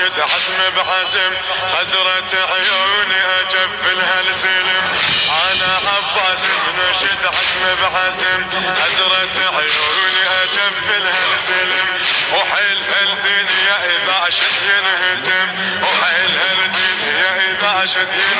بنشد حزم بحزم خزرة عيوني اجفلها السلم أنا عباس بنشد حزم بحزم خزرة عيوني اجفلها السلم وحيل الدنيا إذا شد ينهدم وحيل الدنيا إذا شد ينهدم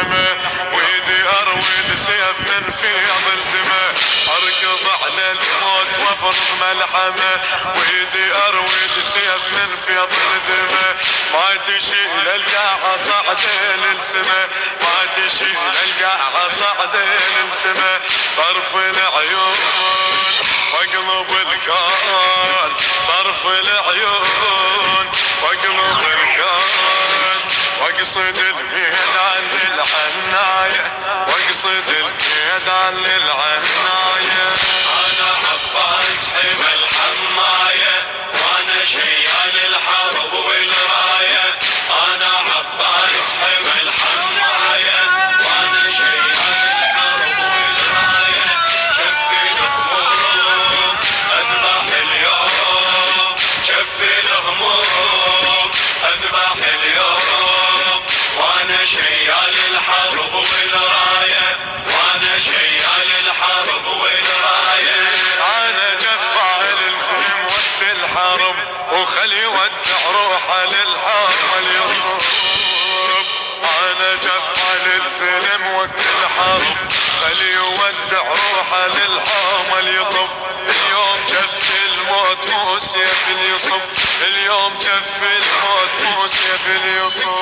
ملحمه وايدي اروي سيف فيض الدماء. أركض على الموت وافرض ملحمة. وايدي اروي سيف من فيض الدماء. ما تشيل القاعة صعدين السما ما تشيل القاعة صعدين السما طرف العيون واقلب الكون. طرف العيون واقلب الكون واقصد الميدان للعناية واقصد الميدان للعناية. وخلي يودع روحه للحرب اليوم. أنا جفاع الزلم وقت الحرب. خلي يودع روحه للحرب اليطب اليوم جف الموت مو سيف اليصب اليوم جف الموت مو سيف اليصب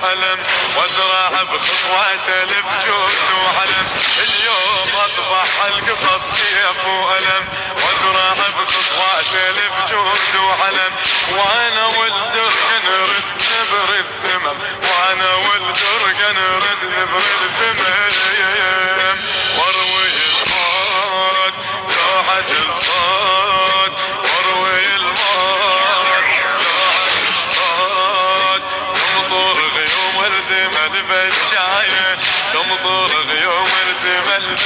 سيف وألم وازرع بخطواته لبجود وعلم. اليوم اطبع القصص سيف وألم. وازرع بخطواته لبجود وعلم. وأنا والدرق نرد نبر الذمم. وأنا والدرق نرد نبر الذمم. وأروي الموت لوعة الحكاية تمطر غيوم الدململ